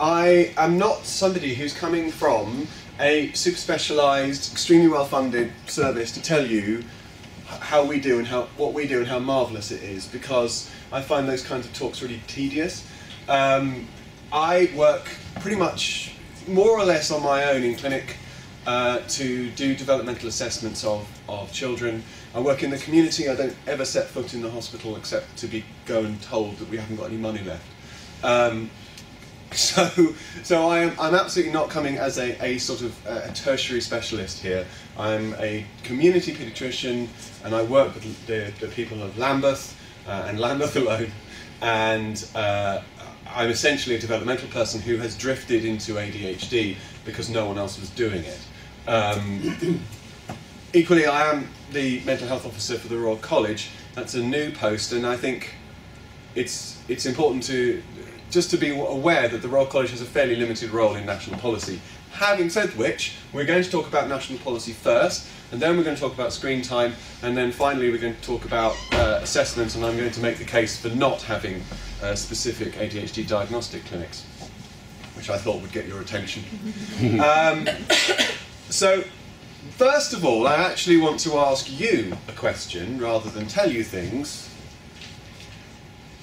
I am not somebody who's coming from a super specialised, extremely well funded service to tell you how we do and how what we do and how marvellous it is because I find those kinds of talks really tedious. Um, I work pretty much more or less on my own in clinic uh, to do developmental assessments of, of children. I work in the community. I don't ever set foot in the hospital except to be go and told that we haven't got any money left. Um, so, so I am, I'm absolutely not coming as a, a sort of a tertiary specialist here. I'm a community paediatrician and I work with the, the people of Lambeth uh, and Lambeth alone. And uh, I'm essentially a developmental person who has drifted into ADHD because no one else was doing it. Um, equally, I am the mental health officer for the Royal College. That's a new post, and I think it's it's important to just to be aware that the Royal College has a fairly limited role in national policy. Having said which, we're going to talk about national policy first, and then we're going to talk about screen time, and then finally we're going to talk about uh, assessment, and I'm going to make the case for not having uh, specific ADHD diagnostic clinics, which I thought would get your attention. um, so, first of all, I actually want to ask you a question rather than tell you things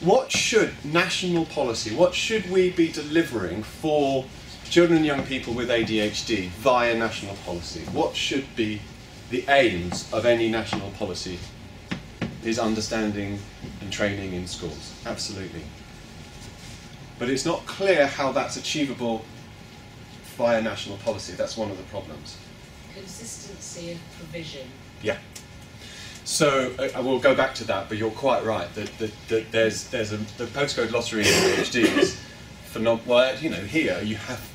what should national policy, what should we be delivering for children and young people with ADHD via national policy? What should be the aims of any national policy? Is understanding and training in schools, absolutely. But it's not clear how that's achievable via national policy. That's one of the problems. Consistency of provision. Yeah. So uh, I will go back to that, but you're quite right that, that, that there's there's a the postcode lottery in ADHD is phenomenal. Well, you know, here you have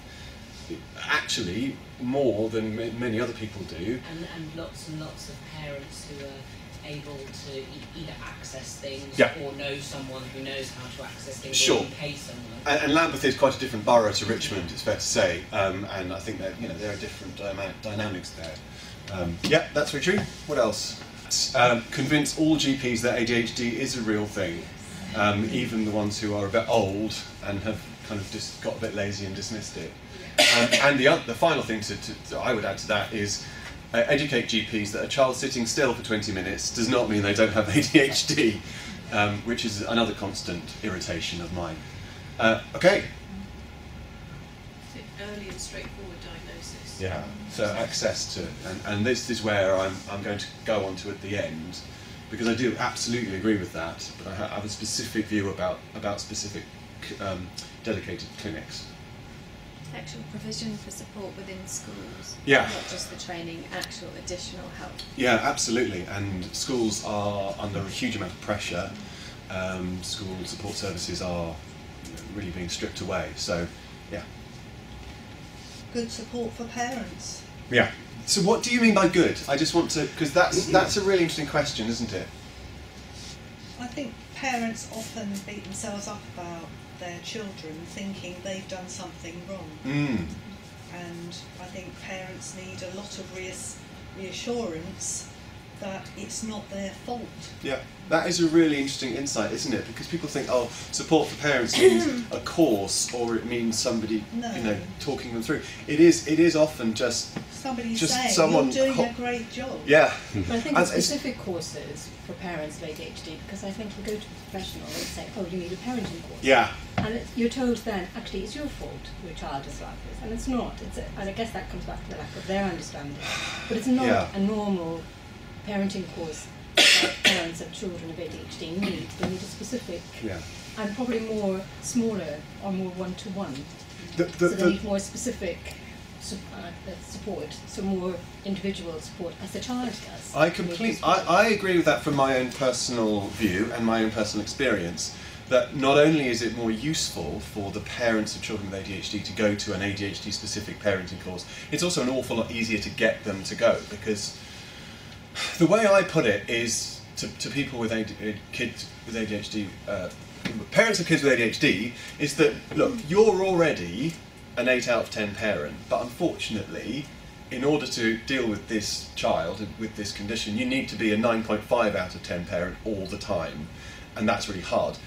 actually more than ma- many other people do. And, and lots and lots of parents who are able to e- either access things Yeah. or know someone who knows how to access things Sure. or pay someone. And, and Lambeth is quite a different borough to Richmond, it's fair to say, um, and I think that you know there are different dynamics there. Um, yeah, that's very true. What else? Um, convince all GPs that ADHD is a real thing, um, even the ones who are a bit old and have kind of just got a bit lazy and dismissed it. Um, and the, oth- the final thing to, to, to I would add to that is uh, educate GPs that a child sitting still for 20 minutes does not mean they don't have ADHD, um, which is another constant irritation of mine. Uh, okay, Early and straightforward diagnosis. Yeah. So access to, and, and this is where I'm, I'm going to go on to at the end, because I do absolutely agree with that, but I ha- have a specific view about, about specific um, dedicated clinics. Actual provision for support within schools. Yeah. Not just the training, actual additional help. Yeah, absolutely. And schools are under a huge amount of pressure. Um, school support services are really being stripped away. So, yeah. Good support for parents. Yeah. So, what do you mean by good? I just want to, because that's that's a really interesting question, isn't it? I think parents often beat themselves up about their children thinking they've done something wrong. Mm. And I think parents need a lot of reass- reassurance that it's not their fault. Yeah, that is a really interesting insight, isn't it? Because people think, oh, support for parents means a course or it means somebody, No. you know, talking them through. It is. It is often just, Somebody Just saying someone you're doing ho- a great job. yeah. But I think And it's it's- specific courses for parents with ADHD because I think you go to a professional and say, oh, you need a parenting course. Yeah. And it's, you're told then, actually, it's your fault your child is like this. And it's not. It's a, and I guess that comes back to the lack of their understanding. But it's not Yeah. a normal parenting course that parents of children with ADHD need. They need a specific Yeah. and probably more smaller or more one-to-one. The, the, so they the, need more specific uh, uh, support, so more individual support as the child does. I Need complete. I, I agree with that from my own personal view and my own personal experience. That not only is it more useful for the parents of children with ADHD to go to an ADHD specific parenting course, it's also an awful lot easier to get them to go because the way I put it is to, to people with AD, uh, kids with ADHD, uh, parents of kids with ADHD, is that look, you're already an 8 out of 10 parent, but unfortunately, in order to deal with this child with this condition, you need to be a 9.5 out of 10 parent all the time, and that's really hard.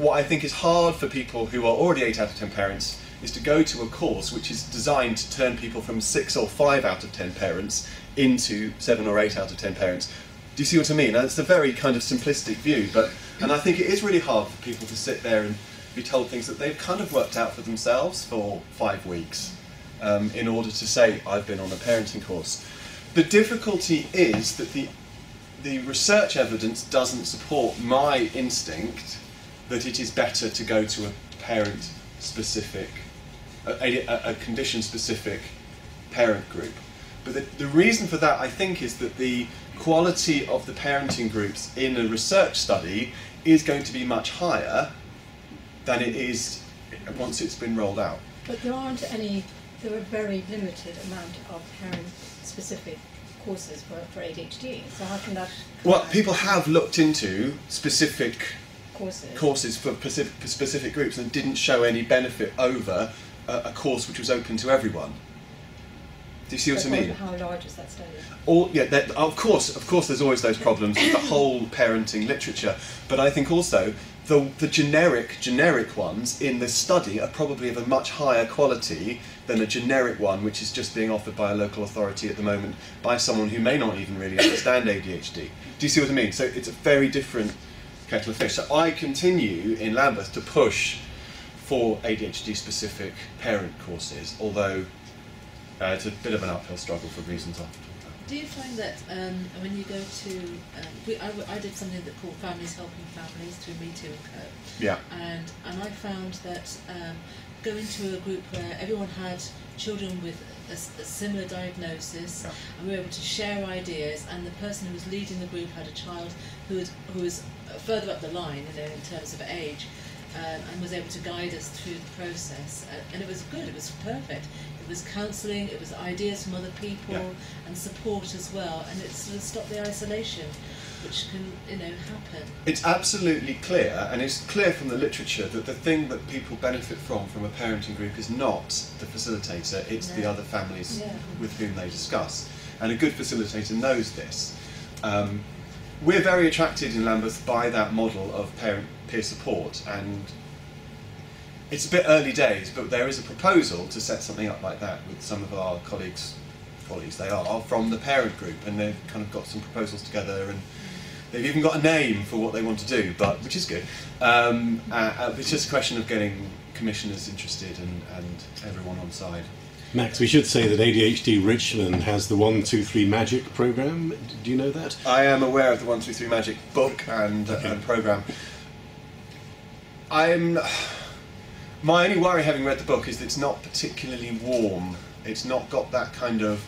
What I think is hard for people who are already 8 out of 10 parents is to go to a course which is designed to turn people from six or five out of ten parents into seven or eight out of ten parents. Do you see what I mean? It's a very kind of simplistic view, but and I think it is really hard for people to sit there and be told things that they've kind of worked out for themselves for five weeks um, in order to say I've been on a parenting course. The difficulty is that the the research evidence doesn't support my instinct that it is better to go to a parent specific, a, a, a condition specific parent group. But the, the reason for that, I think, is that the quality of the parenting groups in a research study is going to be much higher than it is once it's been rolled out. But there aren't any, there are a very limited amount of parent specific courses for, for ADHD. So how can that Well, people have looked into specific courses? courses for specific, for specific groups and didn't show any benefit over a, course which was open to everyone. Do you see what So I mean? How large is that study? All, yeah, that, of course, of course, there's always those problems with the whole parenting literature. But I think also the, the generic generic ones in this study are probably of a much higher quality than a generic one which is just being offered by a local authority at the moment by someone who may not even really understand ADHD. Do you see what I mean? So it's a very different kettle of fish. So I continue in Lambeth to push for ADHD specific parent courses, although uh, it's a bit of an uphill struggle for reasons I'll. Do you find that um, when you go to, um, we, I, I did something that called Families Helping Families through Me Too and Co. Yeah. And, and I found that um, going to a group where everyone had children with a similar diagnosis, Yeah. and we were able to share ideas, and the person who was leading the group had a child who was, who was further up the line, you know, in terms of age, um, and was able to guide us through the process. Uh, and it was good, it was perfect. It was counselling, it was ideas from other people, Yeah. and support as well, and it sort of stopped the isolation, which can, you know, happen. It's absolutely clear, and it's clear from the literature, that the thing that people benefit from from a parenting group is not the facilitator, it's the other families Yeah. with whom they discuss. And a good facilitator knows this. Um, we're very attracted in Lambeth by that model of parent peer support, and it's a bit early days, but there is a proposal to set something up like that with some of our colleagues, colleagues they are, from the parent group, and they've kind of got some proposals together and They've even got a name for what they want to do, but which is good. Um, uh, uh, it's just a question of getting commissioners interested and, and everyone on side. Max, we should say that ADHD Richmond has the One Two Three Magic program. Do you know that? I am aware of the One Two Three Magic book and, uh, and program. I'm. My only worry, having read the book, is that it's not particularly warm. It's not got that kind of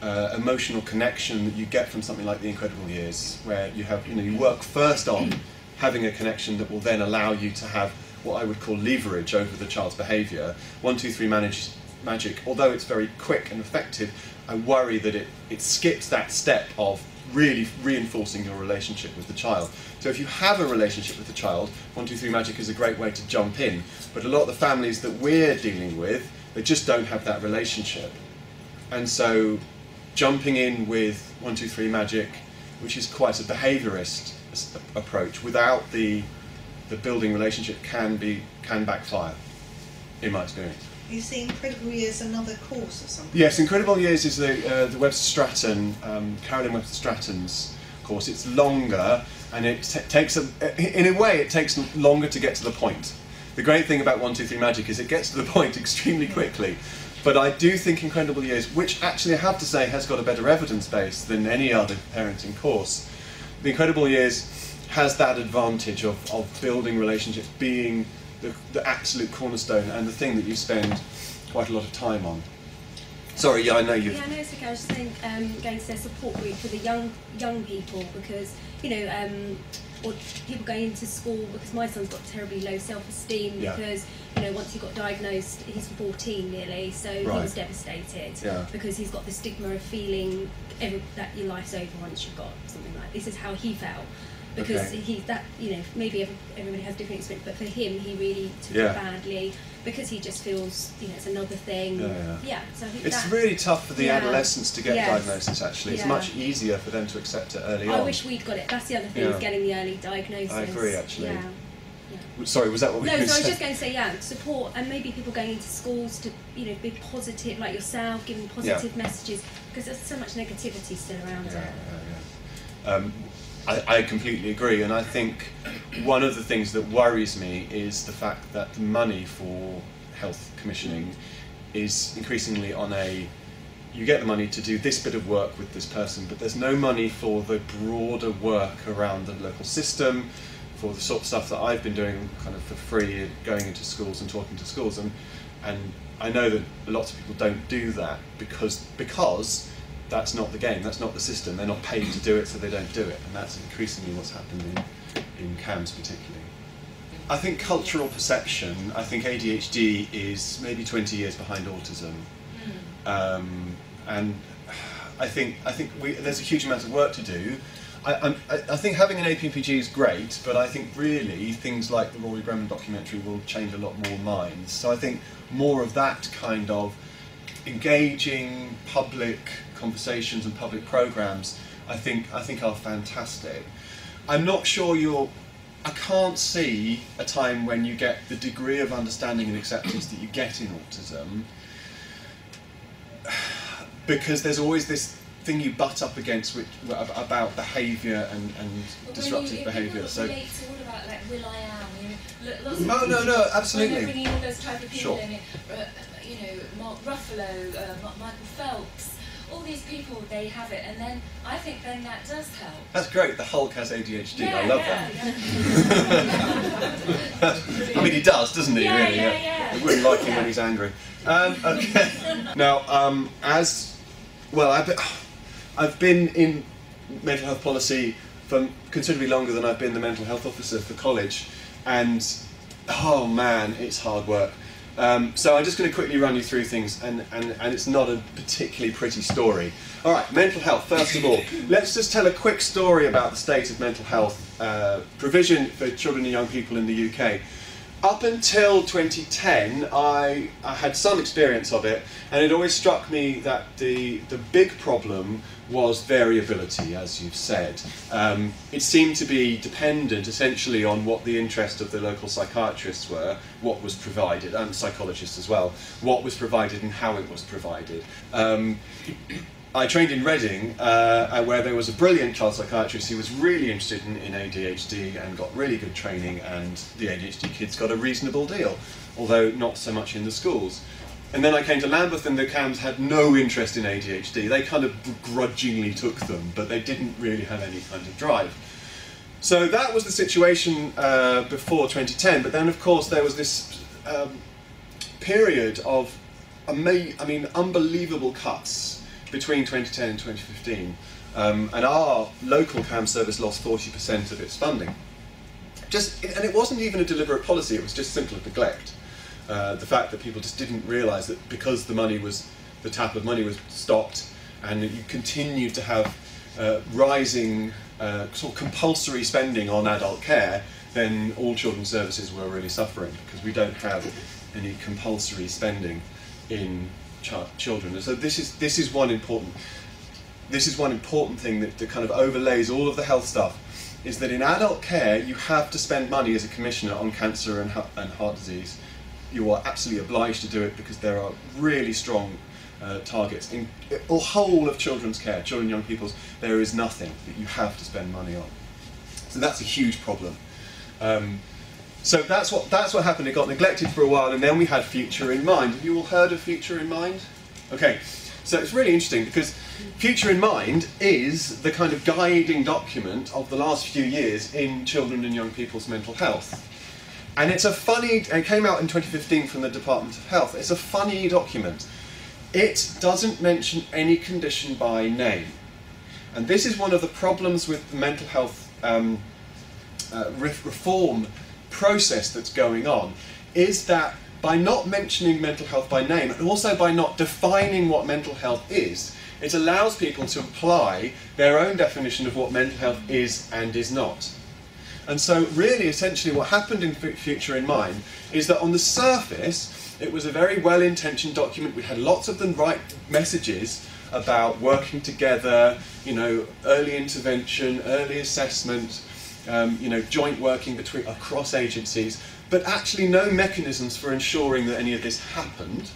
uh, emotional connection that you get from something like The Incredible Years, where you have, you know, you work first on having a connection that will then allow you to have what I would call leverage over the child's behaviour. One Two Three Manage Magic, although it's very quick and effective, I worry that it, it skips that step of really reinforcing your relationship with the child. So if you have a relationship with the child, One Two Three Magic is a great way to jump in. But a lot of the families that we're dealing with, they just don't have that relationship. And so jumping in with One Two Three Magic, which is quite a behaviourist approach, without the the building relationship can be can backfire, in my experience. You see, Incredible Years another course or something. Yes, Incredible Years is the uh, the Webster Stratton, um, Carolyn Webster Stratton's course. It's longer and it takes a, in a way it takes longer to get to the point. The great thing about One Two Three Magic is it gets to the point extremely quickly. But I do think Incredible Years, which actually I have to say has got a better evidence base than any other parenting course, the Incredible Years has that advantage of, of building relationships, being the, the absolute cornerstone and the thing that you spend quite a lot of time on. Sorry, yeah, I know you. Yeah, no, it's okay. I was just think um, going to their support group for the young young people because you know, um, or people going into school because my son's got terribly low self esteem Yeah. because you know once he got diagnosed, he's 14 nearly, so he was devastated Yeah. because he's got the stigma of feeling every, that your life's over once you've got something like this. Is how he felt. Because Okay. he that you know maybe everybody has different experience, but for him he really took Yeah. it badly because he just feels you know it's another thing. Yeah, yeah. so I think It's really tough for the Yeah. adolescents to get Yes. diagnosis. Actually, it's much easier for them to accept it early I on. wish we'd got it. That's the other thing Yeah. is getting the early diagnosis. I agree, actually. Yeah. Sorry, was that what we No, so I was just going to say, yeah, support and maybe people going into schools to, you know, be positive, like yourself, giving positive messages, because there's so much negativity still around Yeah, it. yeah, yeah. Um, I, I completely agree, and I think one of the things that worries me is the fact that the money for health commissioning is increasingly on a you get the money to do this bit of work with this person, but there's no money for the broader work around the local system, for the sort of stuff that I've been doing kind of for free, going into schools and talking to schools, and and I know that lots of people don't do that because because that's not the game, that's not the system. They're not paid to do it, so they don't do it, and that's increasingly what's happened in in CAMHS particularly. I think cultural perception. I think ADHD is maybe 20 years behind autism, um, and I think I think we, there's a huge amount of work to do. I, I'm, I, I think having an APPG is great, but I think really things like the Rory Bremner documentary will change a lot more minds. So I think more of that kind of engaging public conversations and public programs, I think I think are fantastic. I'm not sure you're. I can't see a time when you get the degree of understanding and acceptance that you get in autism, because there's always this thing you butt up against which, about behaviour and, and disruptive behaviour. So relate to all about like will.i.am. You know, lo- lots of No, no, people- no, When absolutely. they're bringing all those type of people Sure. in, uh, you know, Mark Ruffalo, uh, Michael Phelps, all these people, they have it, and then I think then that does help. that's great. The Hulk has ADHD. I love yeah, that. I mean, he does, doesn't he? Yeah, really? yeah, yeah. I wouldn't like him when he's angry. Um, okay. now, um, as well, I've been, I've been in mental health policy for considerably longer than I've been the mental health officer for college, and oh man, it's hard work. Um, so I'm just going to quickly run you through things, and, and, and it's not a particularly pretty story. All right, mental health. First of all, let's just tell a quick story about the state of mental health uh, provision for children and young people in the UK. Up until 2010, I, I had some experience of it, and it always struck me that the, the big problem was variability, as you've said. Um, it seemed to be dependent essentially on what the interest of the local psychiatrists were, what was provided, and psychologists as well, what was provided and how it was provided. Um, I trained in Reading, uh, where there was a brilliant child psychiatrist who was really interested in, in ADHD and got really good training, and the ADHD kids got a reasonable deal, although not so much in the schools. And then I came to Lambeth, and the CAMHS had no interest in ADHD. They kind of begrudgingly took them, but they didn't really have any kind of drive. So that was the situation uh, before 2010. But then, of course, there was this um, period of, ama- I mean, unbelievable cuts between 2010 and 2015. Um, and our local CAM service lost 40% of its funding. Just, and it wasn't even a deliberate policy, it was just simple neglect. Uh, the fact that people just didn't realise that because the money was, the tap of money was stopped, and you continued to have uh, rising uh, sort of compulsory spending on adult care, then all children's services were really suffering because we don't have any compulsory spending in ch- children. And so this is this is one important this is one important thing that, that kind of overlays all of the health stuff is that in adult care you have to spend money as a commissioner on cancer and, and heart disease. You are absolutely obliged to do it because there are really strong uh, targets. In the whole of children's care, children and young people's, there is nothing that you have to spend money on. So that's a huge problem. Um, so that's what that's what happened. It got neglected for a while, and then we had Future in Mind. Have you all heard of Future in Mind? Okay, so it's really interesting because Future in Mind is the kind of guiding document of the last few years in children and young people's mental health. And it's a funny, it came out in 2015 from the Department of Health. It's a funny document. It doesn't mention any condition by name. And this is one of the problems with the mental health um, uh, re- reform process that's going on, is that by not mentioning mental health by name and also by not defining what mental health is, it allows people to apply their own definition of what mental health is and is not. And so, really, essentially, what happened in Future in Mind is that on the surface, it was a very well intentioned document. We had lots of the right messages about working together, you know, early intervention, early assessment, um, you know, joint working between across agencies, but actually no mechanisms for ensuring that any of this happened.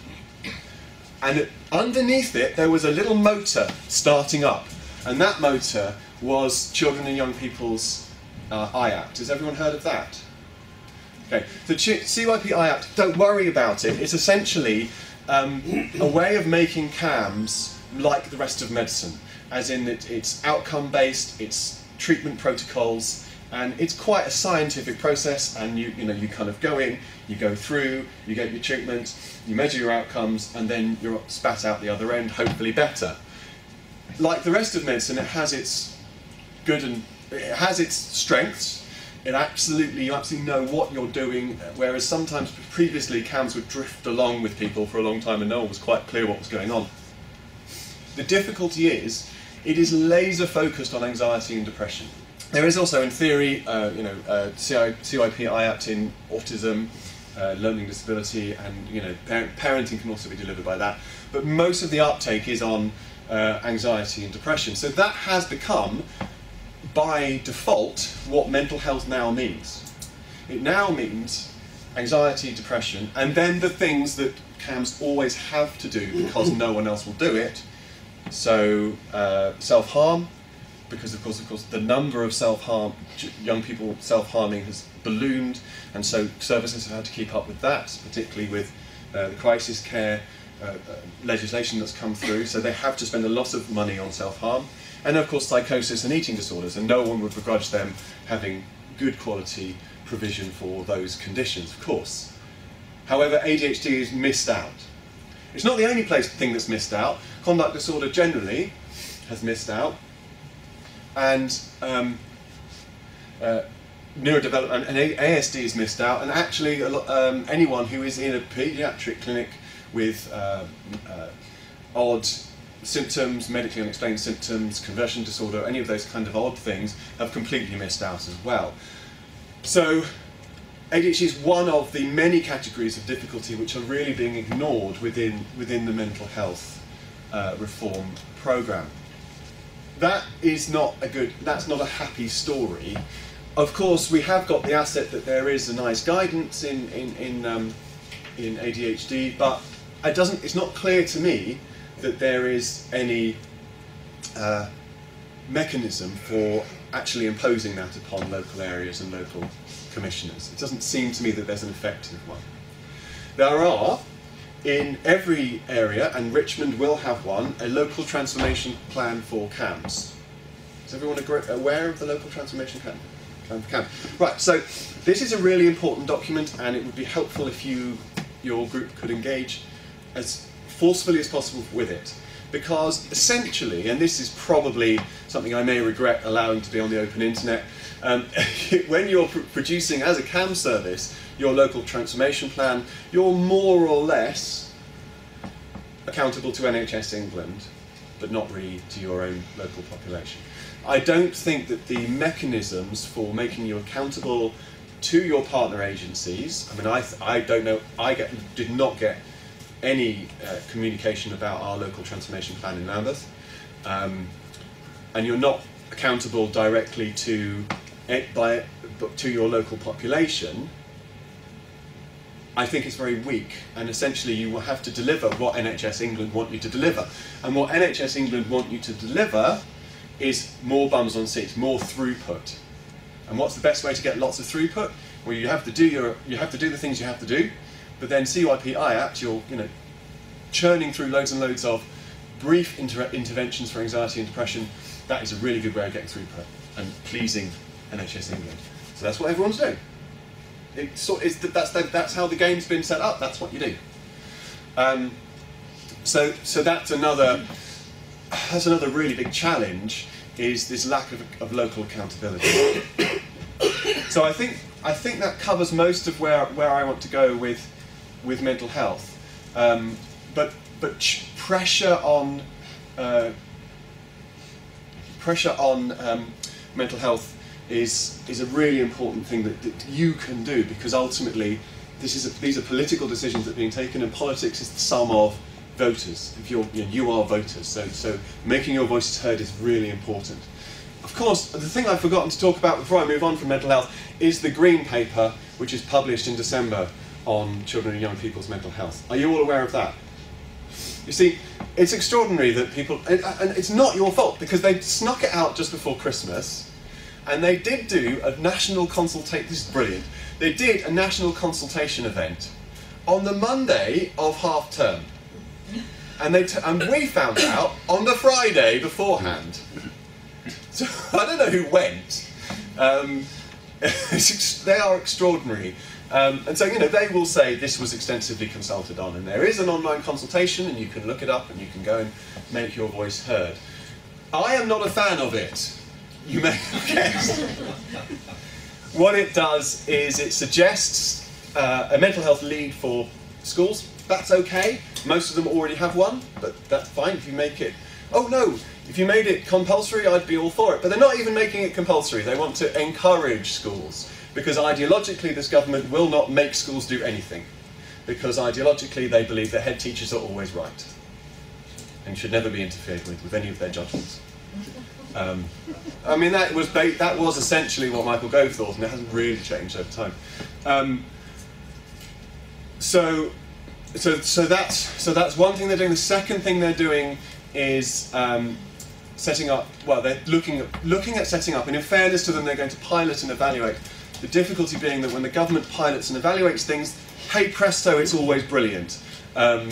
And underneath it, there was a little motor starting up, and that motor was Children and Young People's uh, Act. Has everyone heard of that? Okay, the CYP Act, don't worry about it. It's essentially um, a way of making CAMHS like the rest of medicine, as in it, it's outcome based, it's treatment protocols, and it's quite a scientific process. And you, you know, you kind of go in, you go through, you get your treatment, you measure your outcomes, and then you're spat out the other end, hopefully better. Like the rest of medicine, it has its good and it has its strengths. It absolutely, you absolutely know what you're doing. Whereas sometimes previously, CAMHS would drift along with people for a long time, and no one was quite clear what was going on. The difficulty is, it is laser focused on anxiety and depression. There is also, in theory, uh, you know, uh, CI, CYP IAPT in autism, uh, learning disability, and you know, parent, parenting can also be delivered by that. But most of the uptake is on uh, anxiety and depression. So that has become, by default, what mental health now means. It now means anxiety, depression, and then the things that CAMHS always have to do because no one else will do it. So uh, self-harm, because of course, of course, the number of self-harm, young people self-harming has ballooned, and so services have had to keep up with that, particularly with uh, the crisis care uh, uh, legislation that's come through. So they have to spend a lot of money on self-harm, and of course, psychosis and eating disorders, and no one would begrudge them having good quality provision for those conditions, of course. However, ADHD is missed out. It's not the only place thing that's missed out. Conduct disorder generally has missed out, and um, uh, neurodevelopment and ASD is missed out. And actually, um, anyone who is in a paediatric clinic with uh, uh, odd symptoms, medically unexplained symptoms, conversion disorder, any of those kind of odd things have completely missed out as well. So ADHD is one of the many categories of difficulty which are really being ignored within, within the mental health uh, reform program. That is not a good, that's not a happy story. Of course, we have got the asset that there is a NICE guidance in, in, in, um, in ADHD, but it doesn't, it's not clear to me that there is any uh, mechanism for actually imposing that upon local areas and local commissioners. It doesn't seem to me that there's an effective one. There are, in every area, and Richmond will have one, a local transformation plan for CAMHS. Is everyone aware of the local transformation plan? plan? Right, so this is a really important document and it would be helpful if you, your group could engage as forcefully as possible with it. Because essentially, and this is probably something I may regret allowing to be on the open internet, um, when you're pr producing as a CAM service your local transformation plan, you're more or less accountable to NHS England, but not really to your own local population. I don't think that the mechanisms for making you accountable to your partner agencies, I mean, I, I don't know, I get, did not get any uh, communication about our local transformation plan in Lambeth, um, and you're not accountable directly to it by to your local population, I think it's very weak. And essentially, you will have to deliver what NHS England want you to deliver. And what NHS England want you to deliver is more bums on seats, more throughput. And what's the best way to get lots of throughput? Well, you have to do your you have to do the things you have to do, but then CYP IAPT, you're you know churning through loads and loads of brief inter interventions for anxiety and depression. That is a really good way of getting throughput and pleasing NHS England. So that's what everyone's doing. It's, it's, that's, that's how the game's been set up. That's what you do. Um, so, so that's another that's another really big challenge is this lack of, of local accountability. so I think I think that covers most of where, where I want to go with with mental health. Um, but but pressure on uh, pressure on um, mental health is is a really important thing that, that you can do because ultimately this is a, these are political decisions that are being taken and politics is the sum of voters. If you're you, know, you are voters. So so making your voices heard is really important. Of course, the thing I've forgotten to talk about before I move on from mental health is the green paper, which is published in December on children and young people's mental health. Are you all aware of that? You see, it's extraordinary that people, and it's not your fault because they snuck it out just before Christmas, and they did do a national consultation. This is brilliant. They did a national consultation event on the Monday of half term, and they and we found out on the Friday beforehand. So I don't know who went. Um, they are extraordinary. Um, and so, you know, they will say this was extensively consulted on, and there is an online consultation, and you can look it up and you can go and make your voice heard. I am not a fan of it. You may have guessed. what it does is it suggests uh, a mental health lead for schools. That's okay. Most of them already have one, but that's fine if you make it. Oh no, if you made it compulsory, I'd be all for it. But they're not even making it compulsory. They want to encourage schools because ideologically, this government will not make schools do anything because ideologically, they believe that head teachers are always right and should never be interfered with with any of their judgments. Um, I mean, that was that was essentially what Michael Gove thought, and it hasn't really changed over time. Um, so, so, so that's so that's one thing they're doing. The second thing they're doing is um, setting up. Well, they're looking at looking at setting up. And in fairness to them, they're going to pilot and evaluate. The difficulty being that when the government pilots and evaluates things, hey presto, it's always brilliant. Um,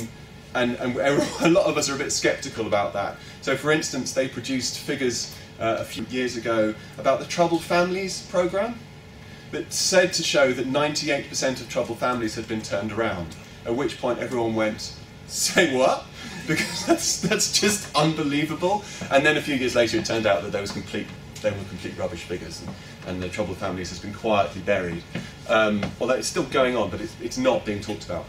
and, and a lot of us are a bit sceptical about that. So, for instance, they produced figures uh, a few years ago about the Troubled Families program that said to show that 98% of troubled families had been turned around. At which point, everyone went, "Say what?" Because that's that's just unbelievable. And then a few years later, it turned out that there was complete they were complete rubbish figures, and, and the troubled families has been quietly buried. Um, although it's still going on, but it's, it's not being talked about.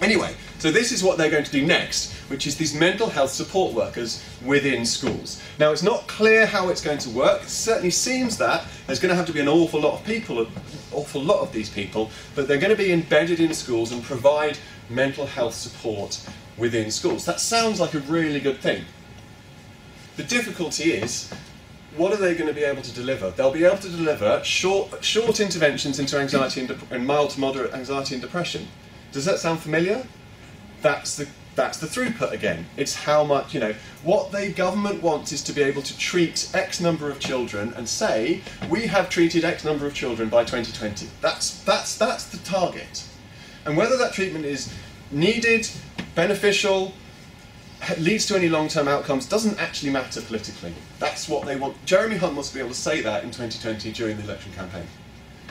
Anyway, so this is what they're going to do next, which is these mental health support workers within schools. Now, it's not clear how it's going to work. It certainly seems that there's going to have to be an awful lot of people, an awful lot of these people, but they're going to be embedded in schools and provide mental health support within schools. That sounds like a really good thing. The difficulty is, what are they going to be able to deliver? They'll be able to deliver short, short interventions into anxiety and, and mild to moderate anxiety and depression. Does that sound familiar? That's the that's the throughput again. It's how much you know. What the government wants is to be able to treat X number of children and say we have treated X number of children by 2020. That's that's that's the target. And whether that treatment is needed, beneficial, leads to any long-term outcomes doesn't actually matter politically. That's what they want. Jeremy Hunt wants to be able to say that in 2020 during the election campaign,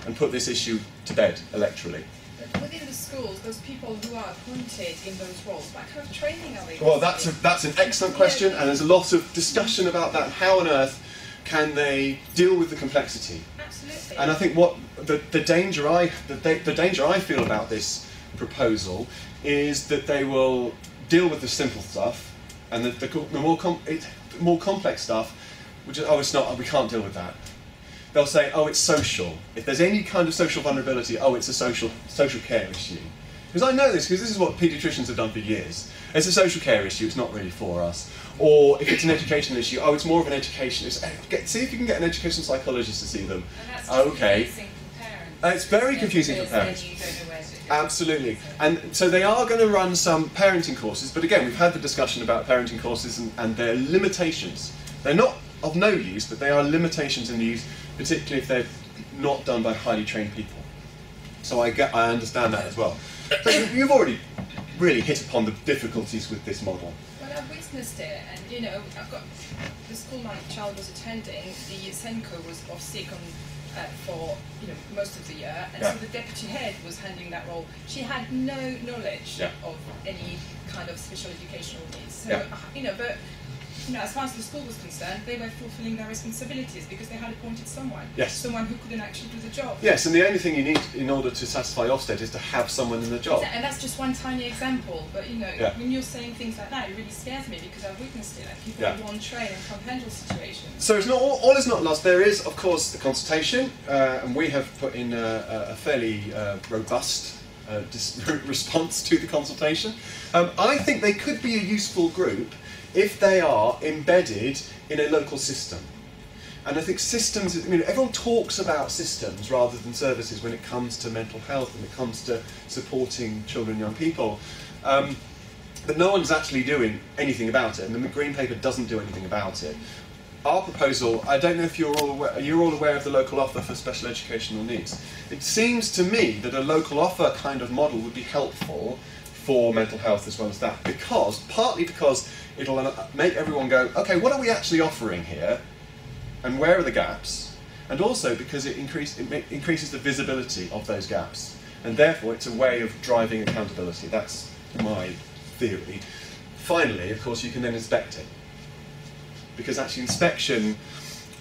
and put this issue to bed electorally. But within the schools, those people who are appointed in those roles, what kind of training are they Well, that's a, that's an excellent question, and there's a lot of discussion about that. How on earth can they deal with the complexity? Absolutely. And I think what the, the danger I the, the danger I feel about this proposal is that they will deal with the simple stuff, and the, the, the more com- it, the more complex stuff, which is, oh it's not we can't deal with that. They'll say oh it's social. If there's any kind of social vulnerability, oh it's a social social care issue. Because I know this because this is what paediatricians have done for years. It's a social care issue. It's not really for us. Or if it's an educational issue, oh, it's more of an education. It's, eh, get, see if you can get an education psychologist to see them. And that's okay. confusing for parents. It's very confusing for parents. Absolutely. And so they are going to run some parenting courses, but again, we've had the discussion about parenting courses and, and their limitations. They're not of no use, but they are limitations in the use, particularly if they're not done by highly trained people. So I, get, I understand that as well. You- you've already really hit upon the difficulties with this model. Well, I've witnessed it, and you know, I've got the school my child was attending. The SENCo was off sick on uh, for you know most of the year, and Yeah. so the deputy head was handling that role. She had no knowledge Yeah. of any kind of special educational needs. So Yeah. uh, you know, but you know, as far as the school was concerned, they were fulfilling their responsibilities because they had appointed someone, Yes. someone who couldn't actually do the job. Yes, and the only thing you need in order to satisfy Ofsted is to have someone in the job. And that's just one tiny example, but you know, Yeah. when you're saying things like that, it really scares me because I've witnessed it. Like people Yeah. who won't train and can't handle situations. So it's not all, all is not lost. There is, of course, the consultation, uh, and we have put in a, a fairly uh, robust uh, dis- response to the consultation. Um, I think they could be a useful group if they are embedded in a local system. And I think systems, I mean, everyone talks about systems rather than services when it comes to mental health and it comes to supporting children and young people. Um, but no one's actually doing anything about it, and the Green Paper doesn't do anything about it. Our proposal, I don't know if you're all aware, you're all aware of the local offer for special educational needs. It seems to me that a local offer kind of model would be helpful for mental health as well as that, because partly because it'll make everyone go, okay, what are we actually offering here, and where are the gaps, and also because it, increase, it increases the visibility of those gaps, and therefore it's a way of driving accountability. That's my theory. Finally, of course, you can then inspect it. Because actually, inspection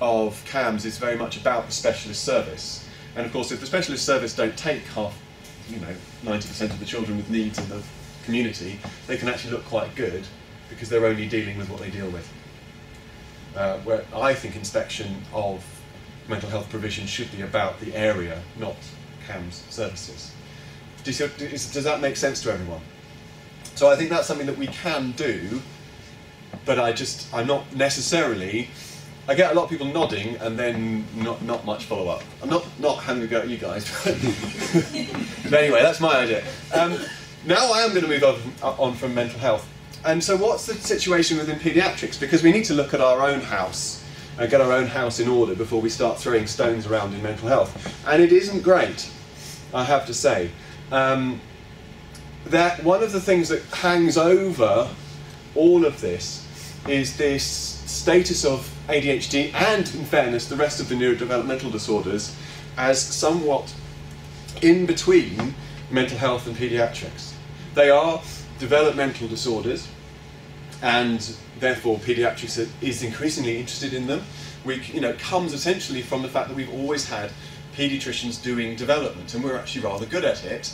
of CAMHS is very much about the specialist service. And of course, if the specialist service don't take half, you know, 90% of the children with needs in the community, they can actually look quite good because they're only dealing with what they deal with. Uh, where I think inspection of mental health provision should be about the area, not CAMHS services. Do see, does that make sense to everyone? So I think that's something that we can do, but I just I'm not necessarily. I get a lot of people nodding and then not not much follow up. I'm not not having a go at you guys, but, but anyway, that's my idea. Um, now I am going to move on, on from mental health. And so, what's the situation within paediatrics? Because we need to look at our own house and get our own house in order before we start throwing stones around in mental health. And it isn't great, I have to say. Um, that one of the things that hangs over all of this is this status of ADHD and, in fairness, the rest of the neurodevelopmental disorders as somewhat in between mental health and pediatrics. They are developmental disorders, and therefore pediatrics is increasingly interested in them. We, you know, comes essentially from the fact that we've always had paediatricians doing development, and we're actually rather good at it.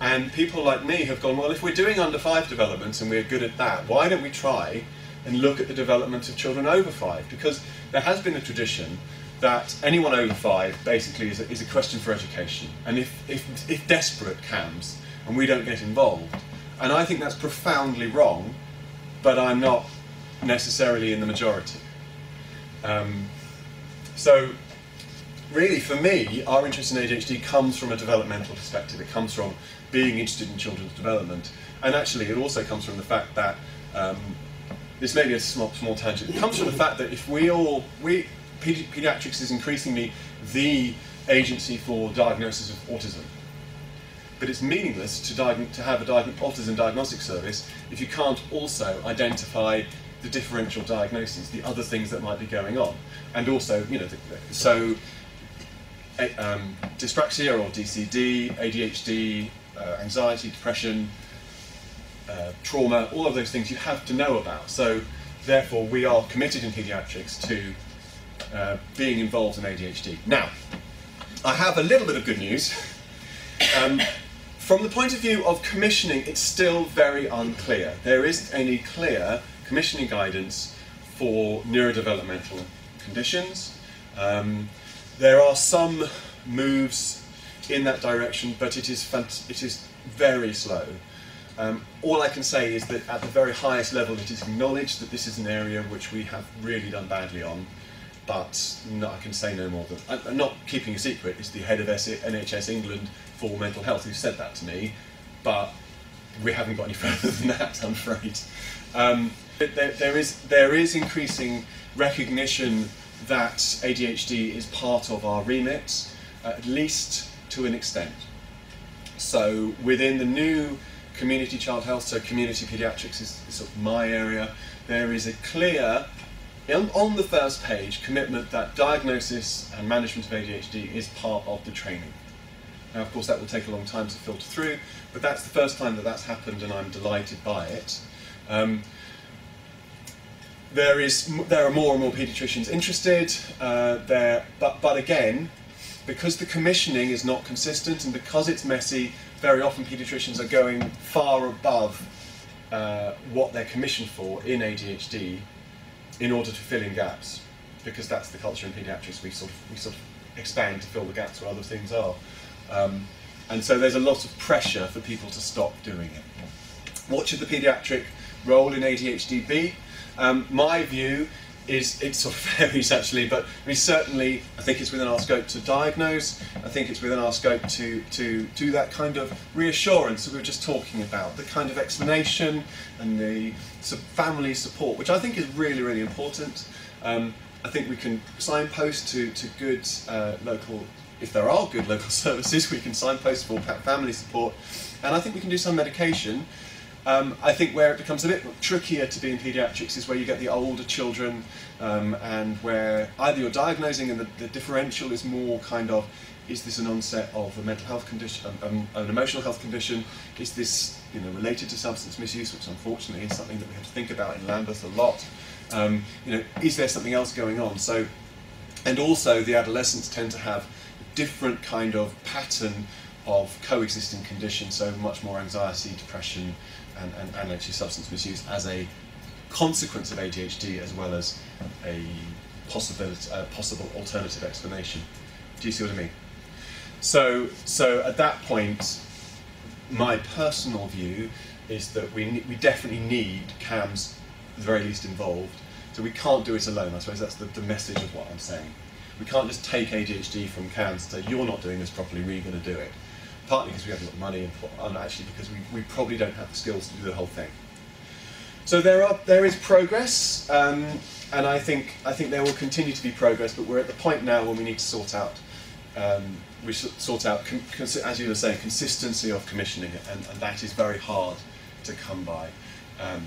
And people like me have gone, well, if we're doing under five developments and we're good at that, why don't we try and look at the development of children over five? Because there has been a tradition that anyone over five basically is a, is a question for education. And if, if, if desperate CAMHS and we don't get involved, and I think that's profoundly wrong, but I'm not necessarily in the majority. Um, so, really, for me, our interest in ADHD comes from a developmental perspective. It comes from being interested in children's development, and actually, it also comes from the fact that um, this may be a small, small tangent. It comes from the fact that if we all, we, pedi- pediatrics is increasingly the agency for diagnosis of autism. But it's meaningless to, to have a diag- autism diagnostic service if you can't also identify the differential diagnoses, the other things that might be going on, and also, you know, the, so um, dyspraxia or DCD, ADHD, uh, anxiety, depression, uh, trauma, all of those things you have to know about. So, therefore, we are committed in paediatrics to uh, being involved in ADHD. Now, I have a little bit of good news. Um, from the point of view of commissioning, it's still very unclear. There isn't any clear commissioning guidance for neurodevelopmental conditions. Um, there are some moves in that direction, but it is it is very slow. Um, all I can say is that at the very highest level, it is acknowledged that this is an area which we have really done badly on. But no, I can say no more than I- I'm not keeping a secret. It's the head of NHS England for mental health who said that to me, but we haven't got any further than that, I'm afraid. Um, there, there is there is increasing recognition that ADHD is part of our remit, uh, at least to an extent. So within the new community child health, so community paediatrics is, is sort of my area, there is a clear, on, the first page, commitment that diagnosis and management of ADHD is part of the training. Now, of course, that will take a long time to filter through, but that's the first time that that's happened, and I'm delighted by it. Um, there is there are more and more paediatricians interested. Uh, there, but but again, because the commissioning is not consistent and because it's messy, very often paediatricians are going far above uh, what they're commissioned for in ADHD in order to fill in gaps. Because that's the culture in paediatrics. We sort of we sort of expand to fill the gaps where other things are. Um, and so there's a lot of pressure for people to stop doing it. What should the paediatric role in ADHD be? Um, my view is it sort of varies actually, but I mean certainly I think it's within our scope to diagnose. I think it's within our scope to to do that kind of reassurance that we were just talking about, the kind of explanation and the family support, which I think is really really important. Um, I think we can signpost to to good uh, local. If there are good local services, we can signpost for family support, and I think we can do some medication. Um, I think where it becomes a bit trickier to be in paediatrics is where you get the older children um, and where either you're diagnosing and the, the differential is more kind of is this an onset of a mental health condition, um, an emotional health condition? Is this you know related to substance misuse, which unfortunately is something that we have to think about in Lambeth a lot? Um, you know, is there something else going on? So, and also the adolescents tend to have a different kind of pattern of coexisting conditions, so much more anxiety, depression, and, and, and actually substance misuse as a consequence of ADHD as well as a possibility, possible alternative explanation. Do you see what I mean? So, so at that point, my personal view is that we, we definitely need CAMHS, at the very least, involved. So we can't do it alone. I suppose that's the, the message of what I'm saying. We can't just take ADHD from CAMHS and say, you're not doing this properly, we're going to do it. Partly because we haven't got money, and, and actually because we, we probably don't have the skills to do the whole thing. So there are there is progress, um, and I think I think there will continue to be progress. But we're at the point now when we need to sort out um, we sort out as you were saying consistency of commissioning, and, and that is very hard to come by. Um,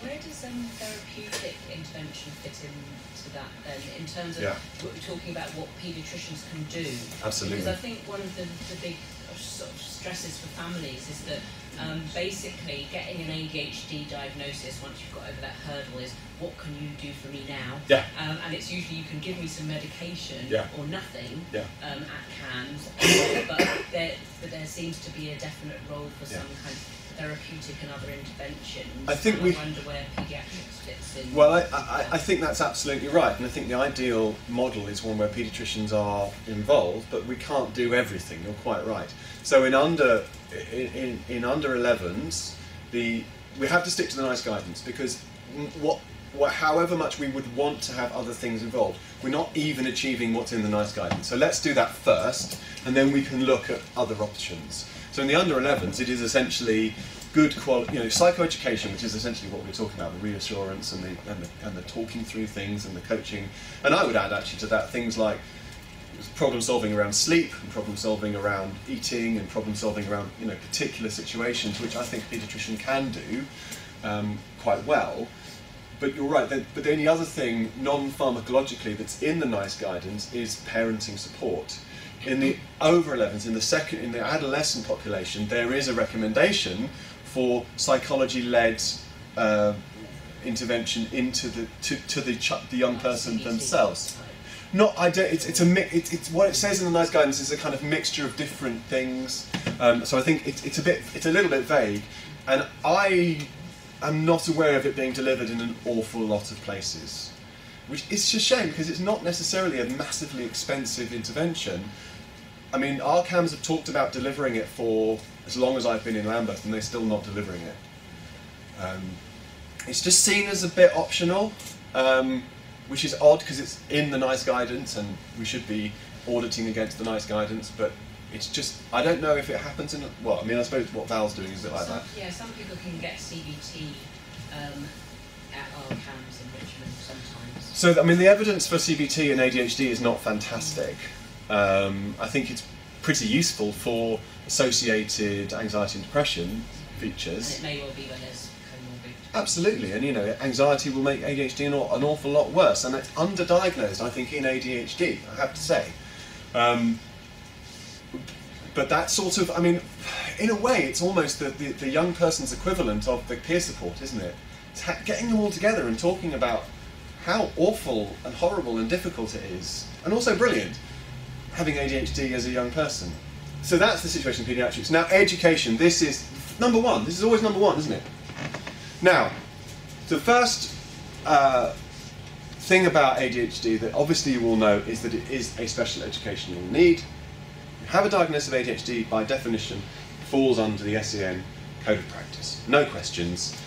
Where does um, therapeutic intervention fit into that then, in terms of Yeah. what we're talking about what paediatricians can do? Absolutely. Because I think one of the, the big sort of stresses for families is that um, basically getting an ADHD diagnosis once you've got over that hurdle is what can you do for me now? Yeah. Um, and it's usually you can give me some medication Yeah. or nothing Yeah. um, at CAMHS, but there, but there seems to be a definite role for some kind of therapeutic and other interventions. I think and we- I wonder where paediatrics fits in. Well, I, I, I think that's absolutely right, and I think the ideal model is one where paediatricians are involved, but we can't do everything. You're quite right. So in under in, in, in under 11s, the we have to stick to the NICE guidance because what, what however much we would want to have other things involved, we're not even achieving what's in the NICE guidance. So let's do that first, and then we can look at other options. So in the under 11s, it is essentially good quality, you know, psychoeducation, which is essentially what we're talking about, the reassurance and the, and the and the talking through things and the coaching. And I would add actually to that things like problem solving around sleep and problem solving around eating and problem solving around you know particular situations, which I think a paediatrician can do um, quite well. But you're right. But the only other thing, non-pharmacologically, that's in the NICE guidance is parenting support. In the over 11s, in the second, in the adolescent population, there is a recommendation for psychology-led uh, intervention into the to, to the ch- the young person themselves. Not, I don't. It's, it's a mi- it's, it's what it says in the NICE guidance is a kind of mixture of different things. Um, so I think it's, it's a bit, it's a little bit vague, and I am not aware of it being delivered in an awful lot of places, which is a shame because it's not necessarily a massively expensive intervention. I mean, our CAMHS have talked about delivering it for as long as I've been in Lambeth, and they're still not delivering it. Um, it's just seen as a bit optional, um, which is odd because it's in the NICE guidance and we should be auditing against the NICE guidance, but it's just, I don't know if it happens in, well, I mean, I suppose what Val's doing is a bit like some, that. Yeah, some people can get CBT um, at our CAMHS in Richmond sometimes. So, I mean, the evidence for CBT and ADHD is not fantastic. Um, I think it's pretty useful for associated anxiety and depression features. And it may well be when there's comorbid. Absolutely, and you know, anxiety will make ADHD an, an awful lot worse, and it's underdiagnosed, I think, in ADHD. I have to say. Um, but that sort of, I mean, in a way, it's almost the, the, the young person's equivalent of the peer support, isn't it? It's ha- getting them all together and talking about how awful and horrible and difficult it is, and also brilliant, having ADHD as a young person. So that's the situation in paediatrics. Now, education, this is number one. This is always number one, isn't it? Now, the first uh, thing about ADHD that obviously you all know is that it is a special educational need. You have a diagnosis of ADHD, by definition, falls under the SEN code of practice. No questions.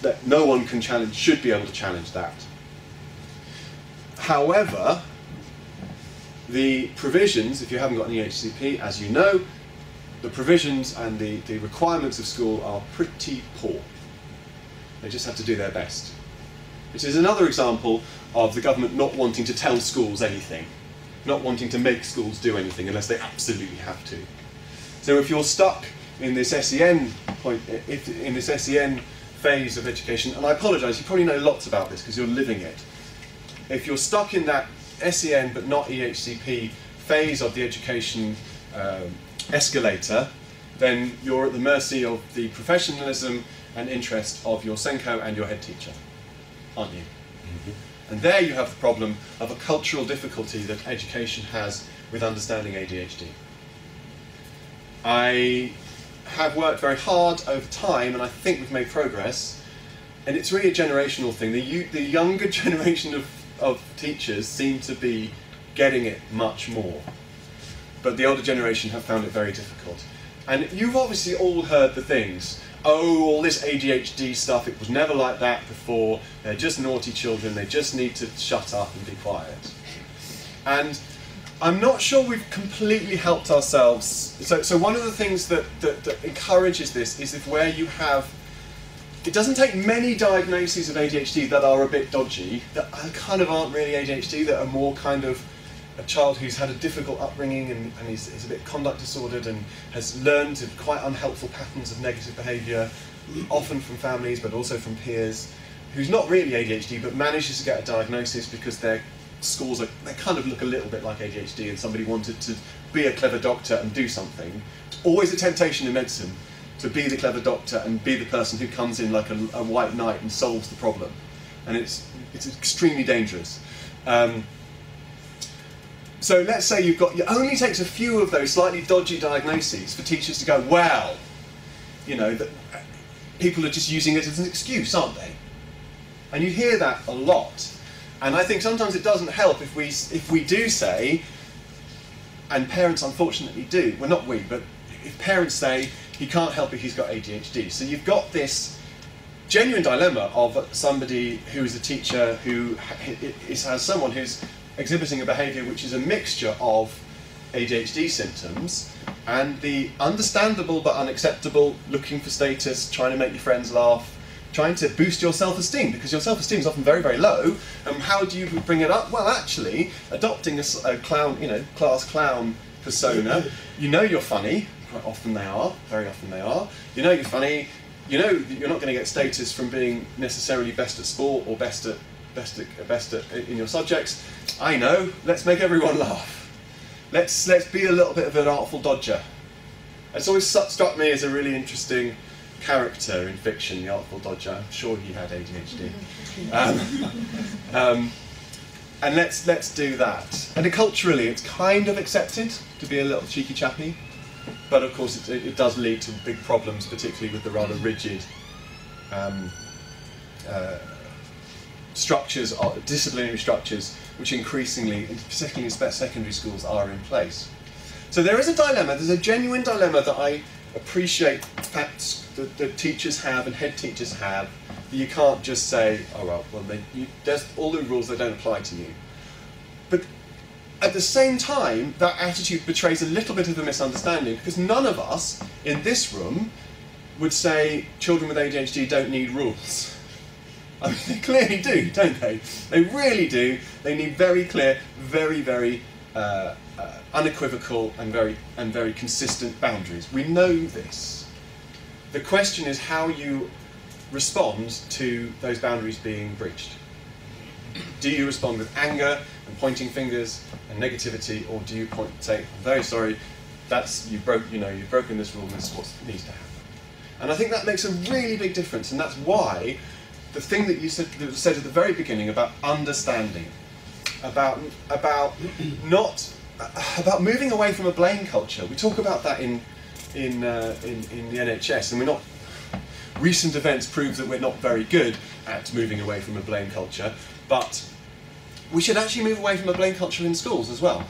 That no one can challenge, should be able to challenge that. However, the provisions, if you haven't got an EHCP, as you know, the provisions and the, the requirements of school are pretty poor. They just have to do their best. Which is another example of the government not wanting to tell schools anything, not wanting to make schools do anything unless they absolutely have to. So if you're stuck in this SEN point, if, in this SEN phase of education, and I apologise, you probably know lots about this because you're living it. If you're stuck in that SEN but not EHCP phase of the education um, escalator, then you're at the mercy of the professionalism and interest of your SENCo and your head teacher, aren't you? And there you have the problem of a cultural difficulty that education has with understanding ADHD. I have worked very hard over time, and I think we've made progress. And it's really a generational thing. The, the younger generation of, of teachers seem to be getting it much more, but the older generation have found it very difficult. And you've obviously all heard the things. Oh, all this ADHD stuff, it was never like that before. They're just naughty children, they just need to shut up and be quiet. And I'm not sure we've completely helped ourselves. So, so one of the things that, that, that encourages this is if where you have, it doesn't take many diagnoses of ADHD that are a bit dodgy, that kind of aren't really ADHD, that are more kind of a child who's had a difficult upbringing and, and is, is a bit conduct disordered and has learned quite unhelpful patterns of negative behaviour, often from families but also from peers, who's not really ADHD but manages to get a diagnosis because their scores are, they kind of look a little bit like ADHD and somebody wanted to be a clever doctor and do something. It's always a temptation in medicine to be the clever doctor and be the person who comes in like a, a white knight and solves the problem. And it's, it's extremely dangerous. Um, so let's say you've got, it only takes a few of those slightly dodgy diagnoses for teachers to go, well, you know, that people are just using it as an excuse, aren't they? And you hear that a lot. And I think sometimes it doesn't help if we, if we do say, and parents unfortunately do, well not we, but if parents say he can't help it, he's got ADHD. So you've got this genuine dilemma of somebody who is a teacher who has someone who's exhibiting a behaviour which is a mixture of ADHD symptoms and the understandable but unacceptable looking for status, trying to make your friends laugh, trying to boost your self-esteem because your self-esteem is often very, very low. And how do you bring it up? Well, actually, adopting a, a clown, you know, class clown persona, you know you're funny. Quite often they are. Very often they are. You know you're funny. You know you're not going to get status from being necessarily best at sport or best at best at, best at, in your subjects. I know. Let's make everyone laugh. Let's let's be a little bit of an artful dodger. It's always struck me as a really interesting character in fiction, the Artful Dodger. I'm sure he had ADHD. Um, um, and let's let's do that. And culturally, it's kind of accepted to be a little cheeky chappy, but of course, it, it does lead to big problems, particularly with the rather rigid um, uh, structures, uh, disciplinary structures, which increasingly, particularly in secondary schools, are in place. So there is a dilemma. There's a genuine dilemma that I appreciate facts that, that teachers have and head teachers have. You can't just say, "Oh well, well, they, you, there's all the rules that don't apply to you." At the same time, that attitude betrays a little bit of a misunderstanding because none of us in this room would say children with ADHD don't need rules. I mean, they clearly do, don't they? They really do. They need very clear, very, very uh, uh, unequivocal and very and very consistent boundaries. We know this. The question is how you respond to those boundaries being breached. Do you respond with anger and pointing fingers and negativity, or do you point say, "I'm very sorry, that's you broke, you know, you've broken this rule, and this is what needs to happen." And I think that makes a really big difference, and that's why the thing that you said, that was said at the very beginning about understanding, about about not about moving away from a blame culture. We talk about that in in, uh, in in the NHS, and we're not. Recent events prove that we're not very good at moving away from a blame culture, but we should actually move away from a blame culture in schools as well.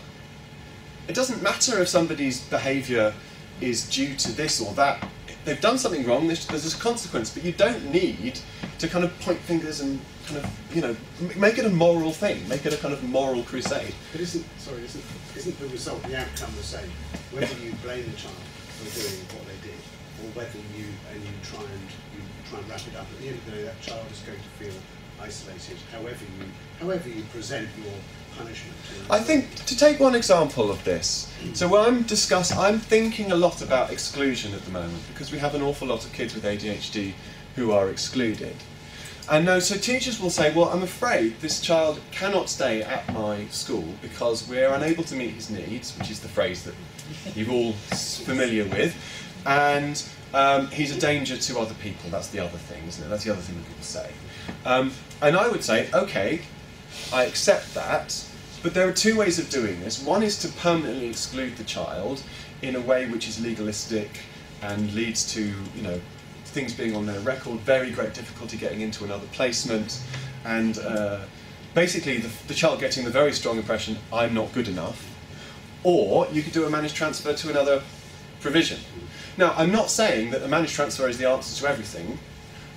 It doesn't matter if somebody's behaviour is due to this or that. they've done something wrong. There's, there's a consequence, but you don't need to kind of point fingers and kind of you know make it a moral thing. Make it a kind of moral crusade. But isn't sorry, isn't isn't the result, the outcome the same? Whether you blame the child for doing what they did, or whether you and you try and you try and wrap it up. At the end of the day, that child is going to feel isolated. However you however you present your punishment. I think to take one example of this. So when I'm discuss, I'm thinking a lot about exclusion at the moment because we have an awful lot of kids with ADHD who are excluded. And no, so teachers will say, well, I'm afraid this child cannot stay at my school because we're unable to meet his needs, which is the phrase that you're all familiar with, and um, he's a danger to other people. That's the other thing, isn't it? That's the other thing that people say. Um, and I would say, okay, I accept that, but there are two ways of doing this. One is to permanently exclude the child in a way which is legalistic and leads to, you know, things being on their record, very great difficulty getting into another placement, and uh, basically the, the child getting the very strong impression, I'm not good enough. Or you could do a managed transfer to another provision. Now, I'm not saying that a managed transfer is the answer to everything,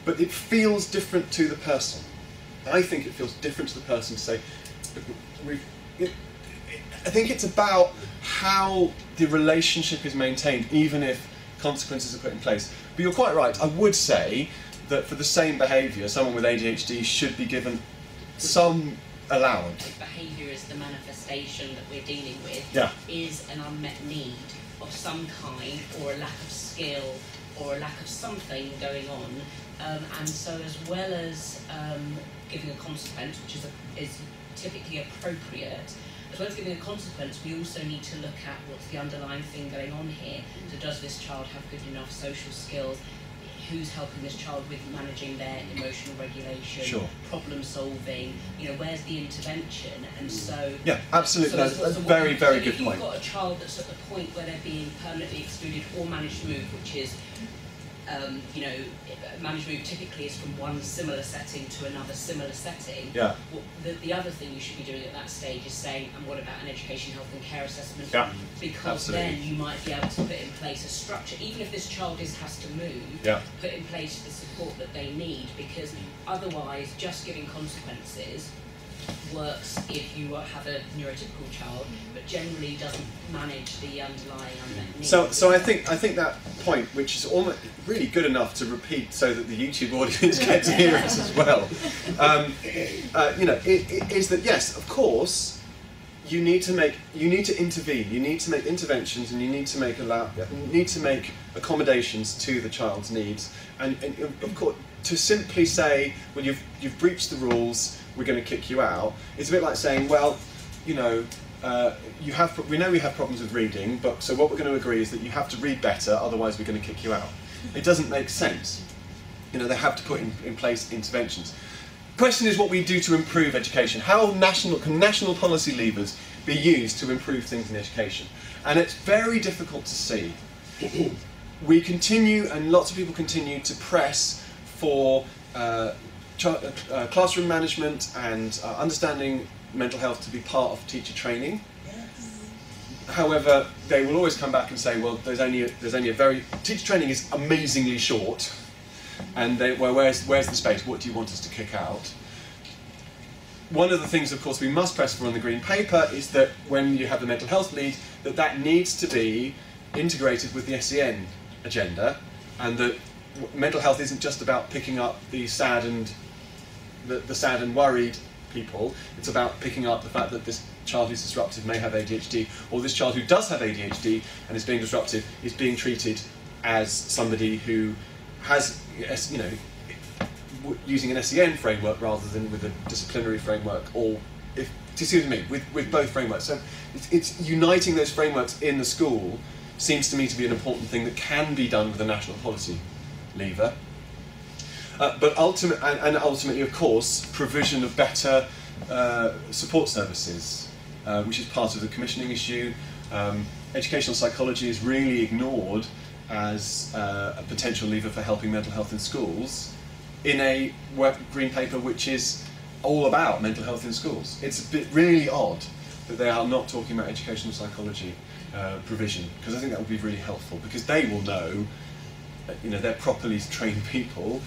but it feels different to the person. I think it feels different to the person to say, we've, I think it's about how the relationship is maintained, even if consequences are put in place. But you're quite right. I would say that for the same behaviour, someone with ADHD should be given some allowance. behaviour is the manifestation that we're dealing with Yeah. is an unmet need of some kind or a lack of skill or a lack of something going on. Um, and so, as well as um, giving a consequence, which is, a, is typically appropriate, as well as giving a consequence, we also need to look at what's the underlying thing going on here. So, does this child have good enough social skills? Who's helping this child with managing their emotional regulation, Sure. problem solving? You know, where's the intervention? And so, Yeah, absolutely. so That's so a very, you- very so good if point. you've got a child that's at the point where they're being permanently excluded or managed to move, which is, um, you know, managed move typically is from one similar setting to another similar setting. Yeah. Well, the, the other thing you should be doing at that stage is saying, and what about an education, health and care assessment? Yeah, Because absolutely. then you might be able to put in place a structure, even if this child is has to move, Yeah. put in place the support that they need because otherwise just giving consequences works if you have a neurotypical child but generally doesn't manage the underlying unmet needs. So, so I think I think that point, which is almost really good enough to repeat, so that the YouTube audience get to hear it as well. Um, uh, you know, it, it is that yes, of course, you need to make you need to intervene. You need to make interventions, and you need to make allow you need to make accommodations to the child's needs. And, and of course, to simply say, well, you've you've breached the rules, we're going to kick you out. It's a bit like saying, well, you know, uh, you have we know we have problems with reading, but so what we're going to agree is that you have to read better, otherwise we're going to kick you out. It doesn't make sense. You know, they have to put in, in place interventions. The question is what we do to improve education. How national can national policy levers be used to improve things in education? And it's very difficult to see. we continue, and lots of people continue to press for uh, uh, classroom management and uh, understanding mental health to be part of teacher training. However, they will always come back and say, "Well, there's only a, there's only a very teacher training is amazingly short, and they, well, where's where's the space? What do you want us to kick out?" One of the things, of course, we must press for on the green paper is that when you have the mental health lead, that that needs to be integrated with the SEN agenda, and that mental health isn't just about picking up the sad and the, the sad and worried people. It's about picking up the fact that this child who's disruptive may have ADHD, or this child who does have ADHD and is being disruptive is being treated as somebody who has, you know, using an SEN framework rather than with a disciplinary framework, or if excuse me, with, with both frameworks. So it's, it's uniting those frameworks in the school seems to me to be an important thing that can be done with a national policy lever. Uh, but ultimate, and, and ultimately, of course, provision of better uh, support services, uh, which is part of the commissioning issue. Um, educational psychology is really ignored as uh, a potential lever for helping mental health in schools in a green paper which is all about mental health in schools. It's a bit really odd that they are not talking about educational psychology uh, provision because I think that would be really helpful because they will know you know, they're properly trained people,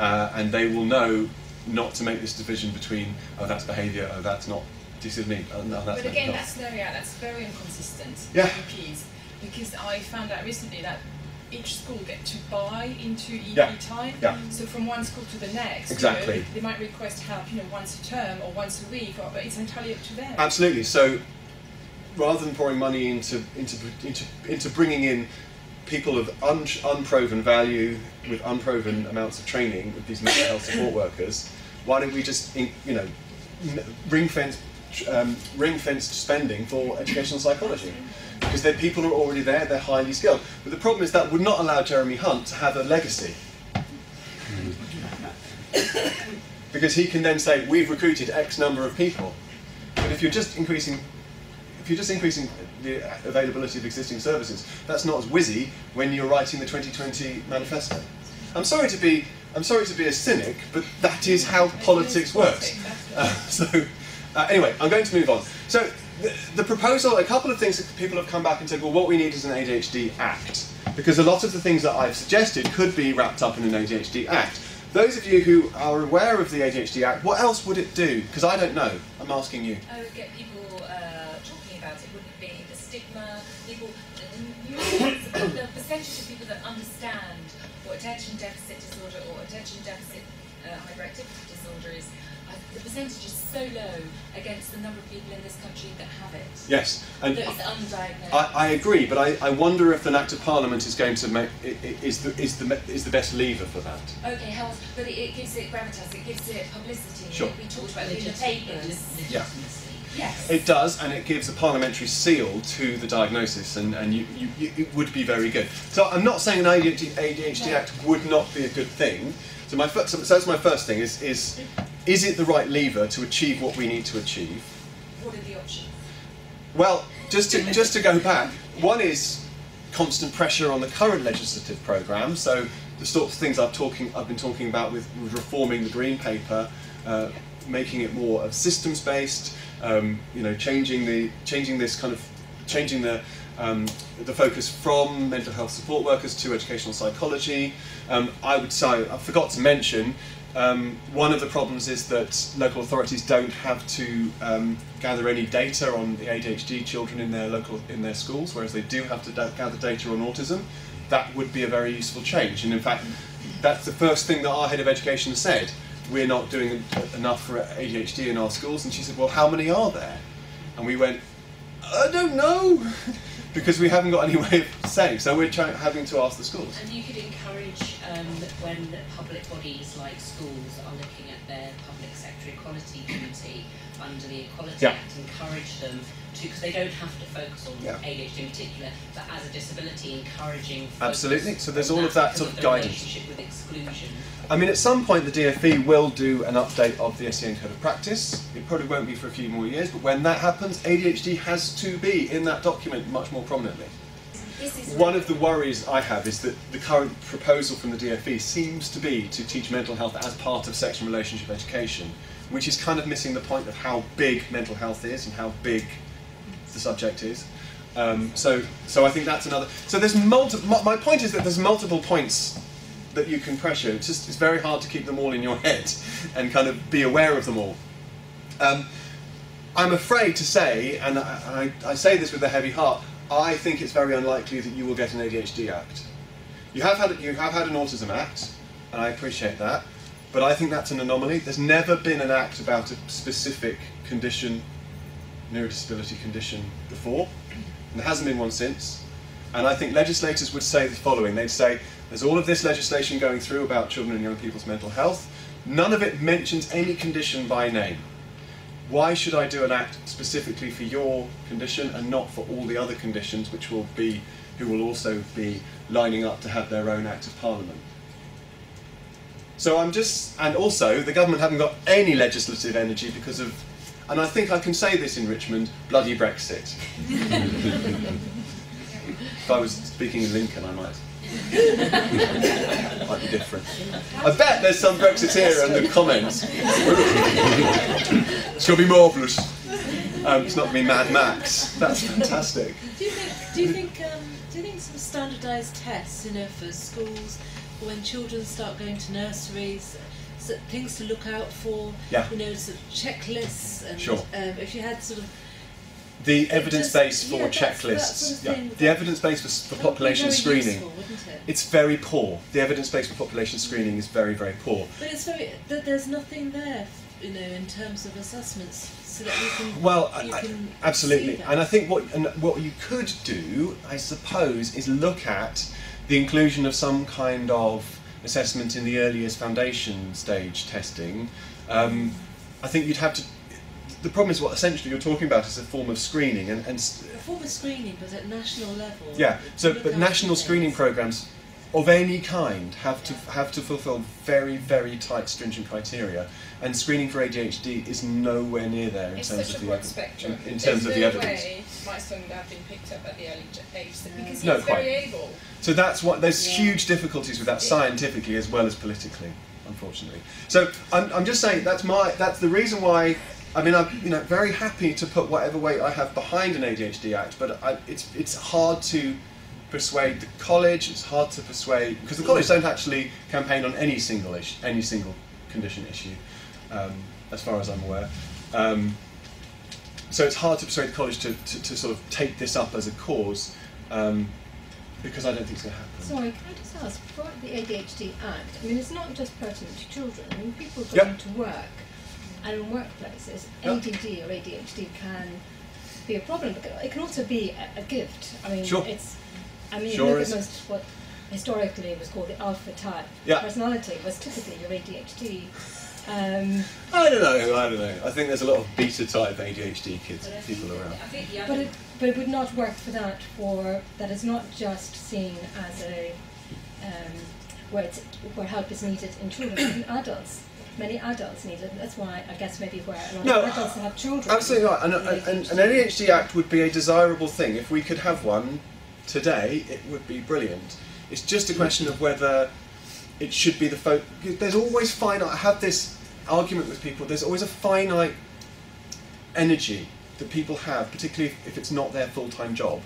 uh, and they will know not to make this division between, oh, that's behaviour, oh, that's not, do you see what I mean? Oh, no, that's But again, health. that's that's very inconsistent Yeah. EPs because I found out recently that each school get to buy into EP Yeah. time. Yeah. So from one school to the next, Exactly. you know, they might request help, you know, once a term or once a week, or, but it's entirely up to them. Absolutely. So rather than pouring money into into into, into bringing in people of un, unproven value with unproven amounts of training with these mental health support workers, why don't we just you know ring fence um, ring fenced spending for educational psychology? Because they're people are already there, they're highly skilled. But the problem is that would not allow Jeremy Hunt to have a legacy. because he can then say, we've recruited X number of people. But if you're just increasing, if you're just increasing the availability of existing services, that's not as whizzy when you're writing the 2020 manifesto. I'm sorry to be, I'm sorry to be a cynic, but that is how politics works. Uh, so, uh, anyway, I'm going to move on. So, the, the proposal, a couple of things that people have come back and said, well, what we need is an ADHD Act. Because a lot of the things that I've suggested could be wrapped up in an ADHD Act. Those of you who are aware of the ADHD Act, what else would it do? Because I don't know. I'm asking you. I would get people the. People, the, the, the percentage of people that understand what attention deficit disorder or attention deficit uh, hyperactivity disorder is. Uh, the percentage is so low against the number of people in this country that have it. Yes, and that is undiagnosed. I, I agree, but I, I wonder if an Act of Parliament is going to make i- i- is the is the is the best lever for that. Okay, health, but it, it gives it gravitas, it gives it publicity. Sure. We talked about it in the papers. Yeah. Yes. It does, and it gives a parliamentary seal to the diagnosis, and, and you, you, you, it would be very good. So I'm not saying an ADHD, ADHD Act would not be a good thing. So my fir- so that's my first thing is is is it the right lever to achieve what we need to achieve? What are the options? Well, just to just to go back, one is constant pressure on the current legislative programme. So the sorts of things I've talking I've been talking about with, with reforming the green paper, uh, making it more of systems based. Um, you know, changing the changing this kind of changing the um, the focus from mental health support workers to educational psychology. Um, I would say I forgot to mention um, one of the problems is that local authorities don't have to um, gather any data on the ADHD children in their local in their schools, whereas they do have to da- gather data on autism. That would be a very useful change, and in fact, that's the first thing that our head of education said. We're not doing enough for ADHD in our schools, and she said, "Well, how many are there?" And we went, "I don't know," because we haven't got any way of saying. So we're trying, having to ask the schools. And you could encourage um, when public bodies like schools are looking at their public sector equality committee under the Equality Yeah. Act, encourage them to, because they don't have to focus on Yeah. ADHD in particular, but as a disability, encouraging focus Absolutely. So there's on all of that sort of the guidance. relationship with exclusion. I mean, at some point, the DFE will do an update of the SEN Code of Practice. It probably won't be for a few more years, but when that happens, ADHD has to be in that document much more prominently. One of the worries I have is that the current proposal from the DFE seems to be to teach mental health as part of sex and relationship education, which is kind of missing the point of how big mental health is and how big the subject is. Um, so, so I think that's another. So there's multiple. My point is that there's multiple points that you can pressure. It's just it's very hard to keep them all in your head and kind of be aware of them all. Um, I'm afraid to say, and I, I, I say this with a heavy heart, I think it's very unlikely that you will get an ADHD Act. You have had you have had an Autism Act, and I appreciate that, but I think that's an anomaly. There's never been an act about a specific condition, neurodisability condition, before, and there hasn't been one since. And I think legislators would say the following: They'd say, "There's all of this legislation going through about children and young people's mental health. None of it mentions any condition by name." why should I do an act specifically for your condition and not for all the other conditions which will be who will also be lining up to have their own act of parliament? So I'm just and also the government haven't got any legislative energy because of and I think I can say this in Richmond, bloody Brexit. if I was speaking in Lincoln I might. might be different. I bet there's some Brexiteer in the comments. it's going to be marvellous. Um, it's not going to be Mad Max. That's fantastic. Do you think? Do you think? Um, do you think some standardised tests, you know, for schools, when children start going to nurseries, so things to look out for? Yeah. You know, sort of checklists, and Sure. um, if you had sort of The evidence base for yeah, checklists. that sort of yeah. The evidence base for, for that population screening. useful, it? It's very poor. The evidence base for population screening is very, very poor. But it's very th- there's nothing there, you know, in terms of assessments, so that you can. Well, you I- can absolutely. And I think what and what you could do, I suppose, is look at the inclusion of some kind of assessment in the earliest foundation stage testing. Um, I think you'd have to. The problem is what essentially you're talking about is a form of screening, and, and A form of screening, but at national level. yeah. So, but national screening programs of any kind have to have to fulfil very, very tight, stringent criteria, and screening for ADHD is nowhere near there in It's terms of the broad spectrum. in, in There's terms of the no evidence. way my son would have been picked up at the early j- age because No, he's quite. very able. So that's what there's Yeah. huge difficulties with that scientifically as well as politically, unfortunately. So I'm, I'm just saying that's my that's the reason why. I mean, I'm you know very happy to put whatever weight I have behind an ADHD Act, but I, it's it's hard to persuade the college. It's hard to persuade because the mm. college don't actually campaign on any single issue, any single condition issue, um, as far as I'm aware. Um, so it's hard to persuade the college to, to, to sort of take this up as a cause. Um, because I don't think it's going to happen. Sorry, can I just ask, for the ADHD Act, I mean, it's not just pertinent to children. I mean, people Yep. going to work and in workplaces, Yep. ADD or ADHD can be a problem, but it can also be a, a gift. I mean, Sure. it's, I mean, Sure look at most what historically was called the alpha type Yeah. personality was typically your ADHD. Um, I don't know. I don't know. I think there's a lot of beta type ADHD kids But people around. I think the but it but it would not work for that for that is not just seen as a um, where it's where help is needed in children even adults many adults need it that's why I guess maybe where a lot No, of adults have children Absolutely right. And, and, and an ADHD Act would be a desirable thing. If we could have one today, it would be brilliant. It's just a question of whether it should be the fo- There's always finite. I have this argument with people. There's always a finite energy that people have, particularly if, it's not their full-time job,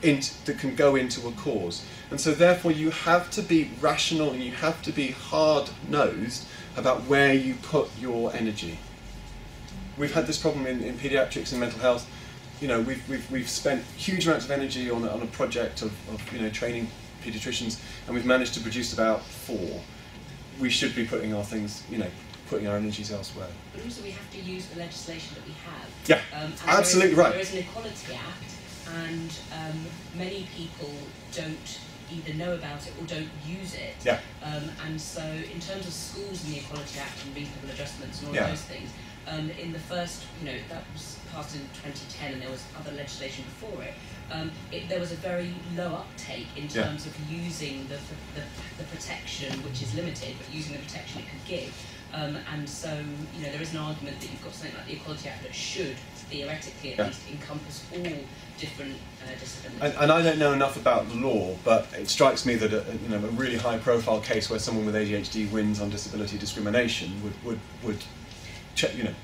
that can go into a cause. And so therefore you have to be rational and you have to be hard-nosed about where you put your energy. We've had this problem in, in paediatrics and mental health. You know, we've, we've, we've spent huge amounts of energy on on a project of, of you know training paediatricians, and we've managed to produce about four. We should be putting our things, you know, putting our energies elsewhere. But also we have to use the legislation that we have. Yeah, Um, absolutely there is, right. There is an Equality Act, and um, many people don't either know about it or don't use it. Yeah. Um, and so, in terms of schools and the Equality Act and reasonable adjustments and all Yeah. those things, um, in the first, you know, that was passed in 2010, and there was other legislation before it. Um, it there was a very low uptake in Yeah. terms of using the, the, the, protection, which is limited, but using the protection it could give. Um, and so, you know, there is an argument that you've got something like the Equality Act that should theoretically at Yeah. least encompass all different uh, disabilities. And, and I don't know enough about the law, but it strikes me that a, you know, a really high-profile case where someone with ADHD wins on disability discrimination would would would, ch- you know,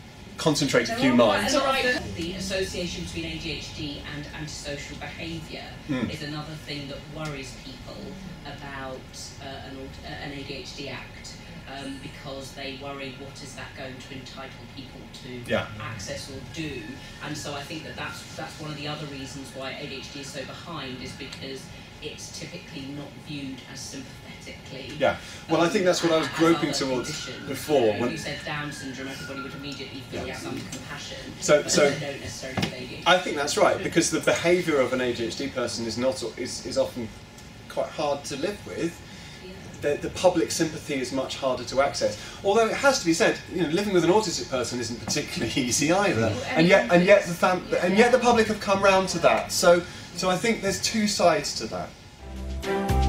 concentrate a few minds. Right, the association between ADHD and antisocial behaviour Mm. is another thing that worries people about uh, an, uh, an ADHD Act um, because they worry what is that going to entitle people to Yeah. access or do. And so I think that that's, that's one of the other reasons why ADHD is so behind is because it's typically not viewed as Yeah. Well, I think um, that's what I was groping towards conditions. before, You know, when- you said Down syndrome, everybody would immediately feel Yeah. some compassion. So- so- they don't necessarily. I think that's right because the behaviour of an ADHD person is not is, is often quite hard to live with. The, the public sympathy is much harder to access. Although it has to be said, you know, living with an autistic person isn't particularly easy either. And yet, and yet the fam- and yet the public have come round to that. So, so I think there's two sides to that.